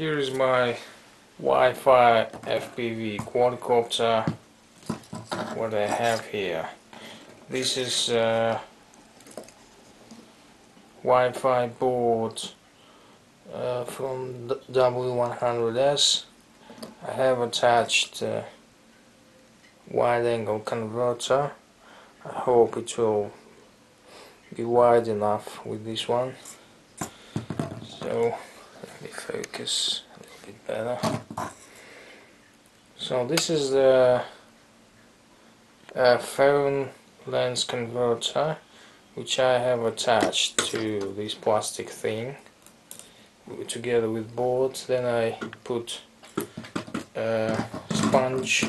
Here is my Wi-Fi FPV quadcopter. What I have here. This is uh, Wi-Fi board uh, from W100S. I have attached uh, wide angle converter. I hope it will be wide enough with this one. So let me focus a little bit better. So this is the uh, phone lens converter which I have attached to this plastic thing together with board then I put a sponge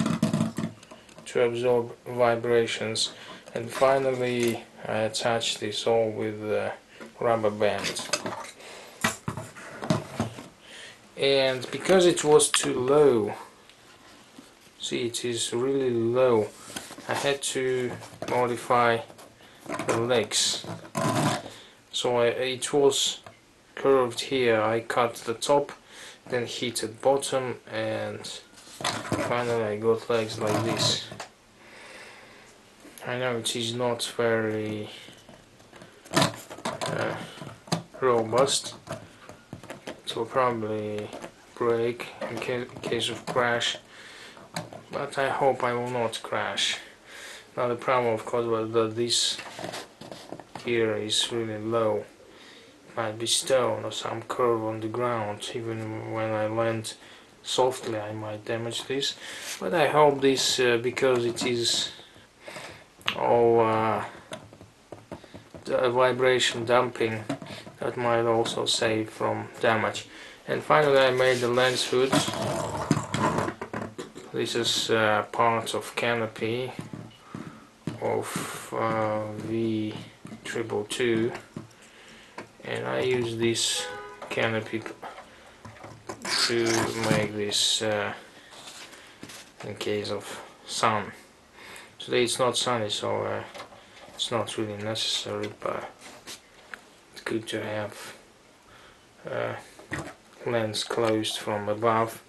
to absorb vibrations. And finally I attach this all with a rubber band and because it was too low see it is really low I had to modify the legs. So I, it was curved here. I cut the top then heated bottom and finally I got legs like this. I know it is not very uh, robust it will probably break in, ca case of crash but I hope I will not crash now the problem of course was that this here is really low. Might be stone or some curve on the ground. Even when I land softly I might damage this. But I hope this uh, because it is all uh, vibration dumping that might also save from damage. And finally I made the lens hood. This is uh, part of canopy of uh, V triple two and I use this canopy to make this uh, in case of sun today it's not sunny so uh, it's not really necessary but good to have uh, lens closed from above.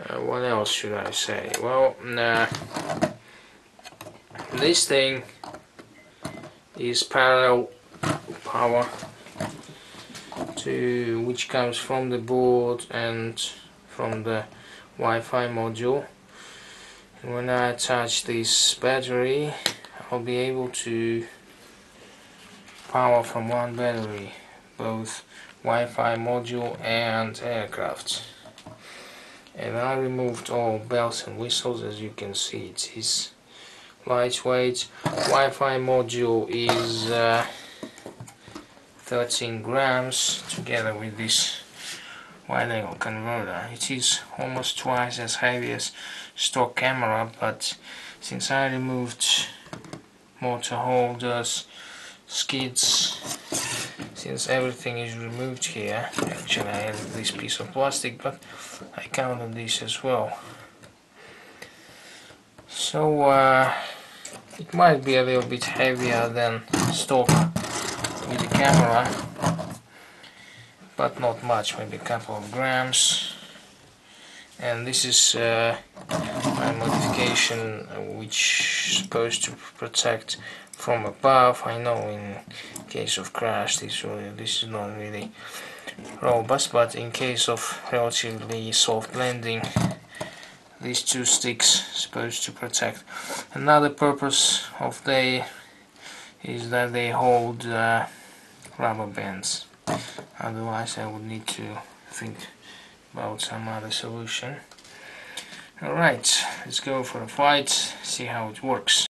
Uh, what else should I say? Well this thing is parallel power to which comes from the board and from the Wi-Fi module. When I attach this battery I'll be able to power from one battery both Wi-Fi module and aircraft. And I removed all bells and whistles as you can see it is lightweight. Wi-Fi module is uh, 13 grams together with this wide angle converter. It is almost twice as heavy as stock camera but since I removed motor holders skids since everything is removed here actually I added this piece of plastic but I counted this as well so uh, it might be a little bit heavier than stock with the camera, but not much, maybe a couple of grams. And this is uh, my modification which is supposed to protect from above. I know in case of crash this this is not really robust, but in case of relatively soft landing these two sticks supposed to protect. Another purpose of they is that they hold uh, rubber bands. Otherwise I would need to think about some other solution. Alright, let's go for a flight, see how it works.